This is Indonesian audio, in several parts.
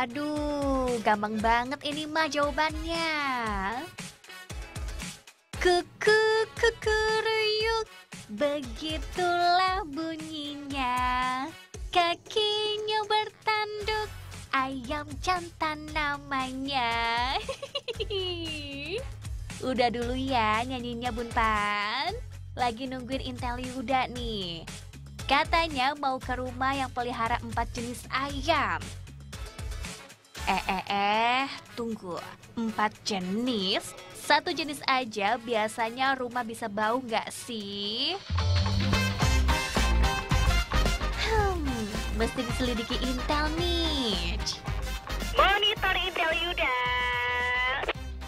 Waduh, gampang banget ini mah jawabannya. Kuku kukuruyuk, begitulah bunyinya. Kakinya bertanduk, ayam jantan namanya. Udah dulu ya nyanyinya Bun Pan. Lagi nungguin Intel Yuda nih. Katanya mau ke rumah yang pelihara empat jenis ayam. Eh, eh, eh, tunggu. Empat jenis? Satu jenis aja biasanya rumah bisa bau nggak sih? Hmm, mesti diselidiki Intel nih. Monitor Intel Yuda.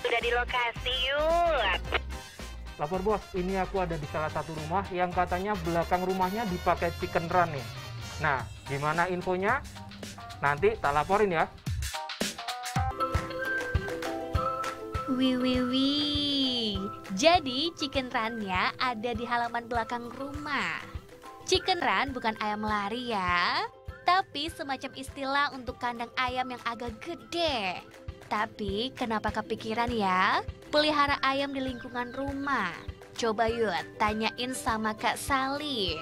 Sudah di lokasi yuk. Lapor bos, ini aku ada di salah satu rumah yang katanya belakang rumahnya dipakai chicken run nih. Nah, gimana infonya? Nanti tak laporin ya. Wih, wih, wih. Jadi chicken run-nya ada di halaman belakang rumah. Chicken run bukan ayam lari ya, tapi semacam istilah untuk kandang ayam yang agak gede. Tapi kenapa kepikiran ya pelihara ayam di lingkungan rumah? Coba yuk tanyain sama Kak Sali.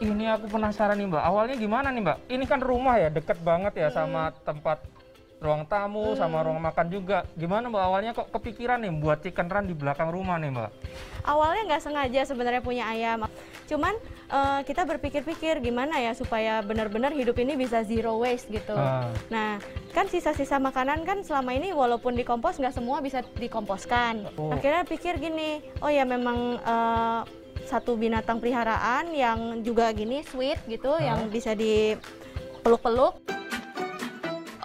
Ini aku penasaran nih mbak, awalnya gimana nih mbak? Ini kan rumah ya, deket banget ya sama tempat ruang tamu, sama ruang makan juga. Gimana mbak awalnya kok kepikiran nih buat chicken run di belakang rumah nih mbak? awalnya nggak sengaja sebenarnya punya ayam cuman eh, kita berpikir-pikir gimana ya supaya benar-benar hidup ini bisa zero waste gitu Ah. nah kan sisa-sisa makanan kan selama ini walaupun dikompos nggak semua bisa dikomposkan Oh. akhirnya pikir gini oh ya memang eh, satu binatang peliharaan yang juga gini sweet gitu yang bisa dipeluk-peluk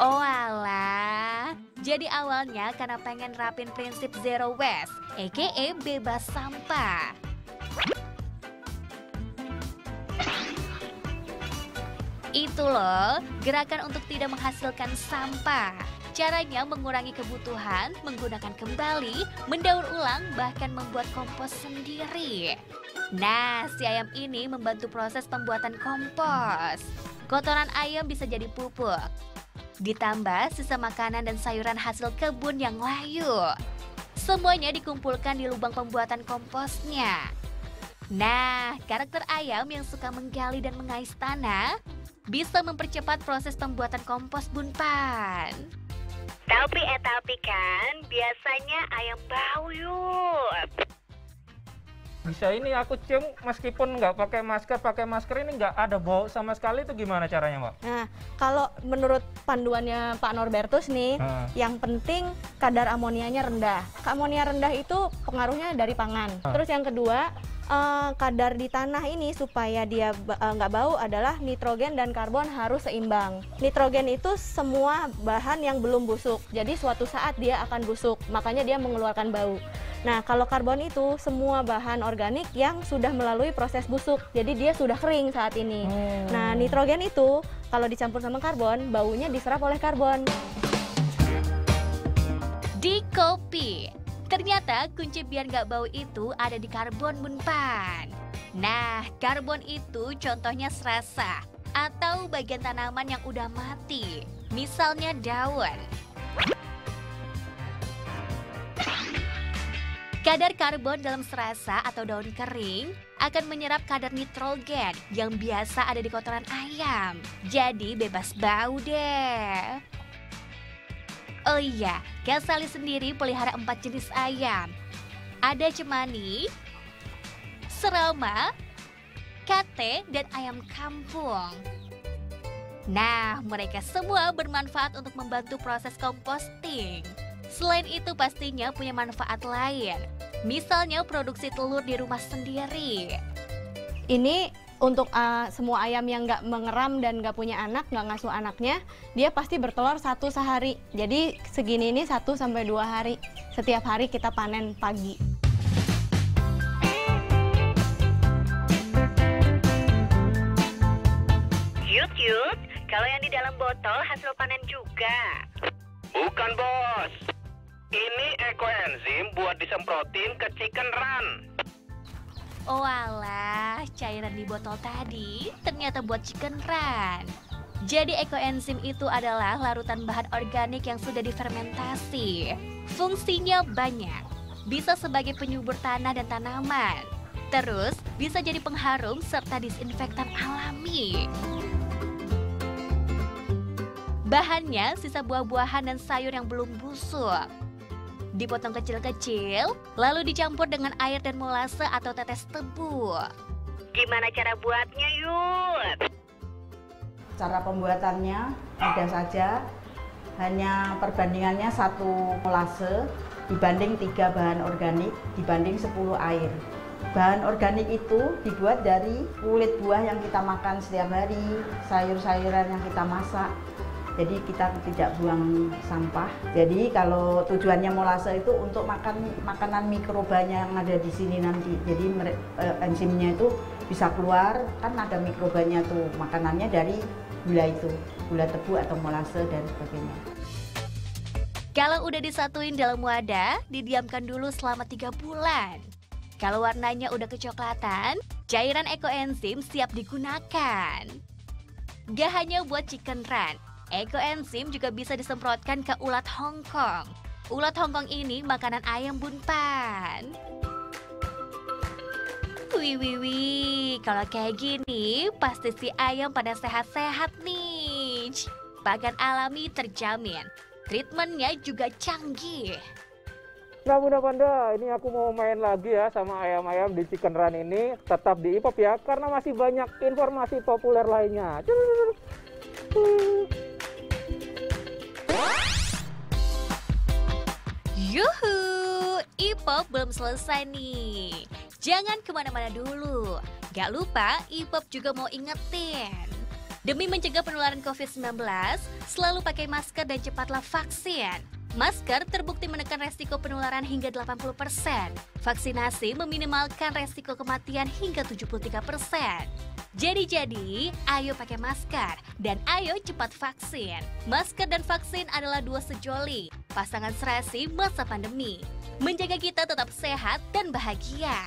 Oh jadi awalnya karena pengen rapin prinsip zero waste, aka bebas sampah. Itu loh, gerakan untuk tidak menghasilkan sampah. Caranya mengurangi kebutuhan, menggunakan kembali, mendaur ulang, bahkan membuat kompos sendiri. Nah, si ayam ini membantu proses pembuatan kompos. Kotoran ayam bisa jadi pupuk, Ditambah sisa makanan dan sayuran hasil kebun yang layu. Semuanya dikumpulkan di lubang pembuatan komposnya. Nah, karakter ayam yang suka menggali dan mengais tanah bisa mempercepat proses pembuatan kompos bunpan. Tapi eh tapi kan biasanya ayam bau yuk. Bisa ini aku cium meskipun nggak pakai masker, pakai masker ini nggak ada bau sama sekali itu gimana caranya mbak? Nah, kalau menurut panduannya Pak Norbertus nih, Ah. yang penting kadar amonianya rendah. Amonia rendah itu pengaruhnya dari pangan. Ah. Terus yang kedua, eh, kadar di tanah ini supaya dia eh, nggak bau adalah nitrogen dan karbon harus seimbang. Nitrogen itu semua bahan yang belum busuk. Jadi suatu saat dia akan busuk, makanya dia mengeluarkan bau. Nah, kalau karbon itu semua bahan organik yang sudah melalui proses busuk. Jadi dia sudah kering saat ini. Oh. Nah, nitrogen itu kalau dicampur sama karbon, baunya diserap oleh karbon. Di kopi, ternyata kunci biar nggak bau itu ada di karbon bunpan. Nah, karbon itu contohnya serasa atau bagian tanaman yang udah mati, misalnya daun. Kadar karbon dalam serasa atau daun kering akan menyerap kadar nitrogen yang biasa ada di kotoran ayam. Jadi bebas bau deh. Oh iya, Kak Sali sendiri pelihara empat jenis ayam. Ada cemani, serama, kate, dan ayam kampung. Nah, mereka semua bermanfaat untuk membantu proses composting. Selain itu pastinya punya manfaat lain. Misalnya produksi telur di rumah sendiri. Ini untuk uh, semua ayam yang nggak mengeram dan nggak punya anak, nggak ngasuh anaknya, dia pasti bertelur satu sehari. Jadi segini ini satu sampai dua hari. Setiap hari kita panen pagi. Yut yut, kalau yang di dalam botol hasil panen juga. Bukan bos. Ekoenzim buat disemprotin ke chicken run. Oh alah, cairan di botol tadi ternyata buat chicken run. Jadi ekoenzim itu adalah larutan bahan organik yang sudah difermentasi. Fungsinya banyak. Bisa sebagai penyubur tanah dan tanaman. Terus bisa jadi pengharum serta disinfektan alami. Bahannya sisa buah-buahan dan sayur yang belum busuk. Dipotong kecil-kecil, lalu dicampur dengan air dan molase atau tetes tebu. Gimana cara buatnya, Yud? Cara pembuatannya mudah saja, hanya perbandingannya satu molase dibanding tiga bahan organik dibanding 10 air. Bahan organik itu dibuat dari kulit buah yang kita makan setiap hari, sayur-sayuran yang kita masak. Jadi kita tidak buang sampah. Jadi kalau tujuannya molase itu untuk makan makanan mikrobanya yang ada di sini nanti. Jadi eh, enzimnya itu bisa keluar, kan ada mikrobanya tuh makanannya dari gula itu, gula tebu atau molase dan sebagainya. Kalau udah disatuin dalam wadah, didiamkan dulu selama 3 bulan. Kalau warnanya udah kecoklatan, cairan ekoenzim siap digunakan. Gak hanya buat chicken run, ekoenzim juga bisa disemprotkan ke ulat Hongkong. Ulat Hongkong ini makanan ayam bunpan. Wih, wih, wih. Kalau kayak gini, pasti si ayam pada sehat-sehat nih. Pakan alami terjamin. Treatmentnya juga canggih. Nah Bunda Panda, ini aku mau main lagi ya sama ayam-ayam di Chicken Run ini. Tetap di IPOP ya, karena masih banyak informasi populer lainnya. Yuhu, Ipop belum selesai nih. Jangan ke mana-mana dulu. Gak lupa, Ipop juga mau ingetin. Demi mencegah penularan COVID-19, selalu pakai masker dan cepatlah vaksin. Masker terbukti menekan resiko penularan hingga 80%. Vaksinasi meminimalkan resiko kematian hingga 73%. Jadi-jadi, ayo pakai masker dan ayo cepat vaksin. Masker dan vaksin adalah dua sejoli, pasangan serasi masa pandemi. Menjaga kita tetap sehat dan bahagia.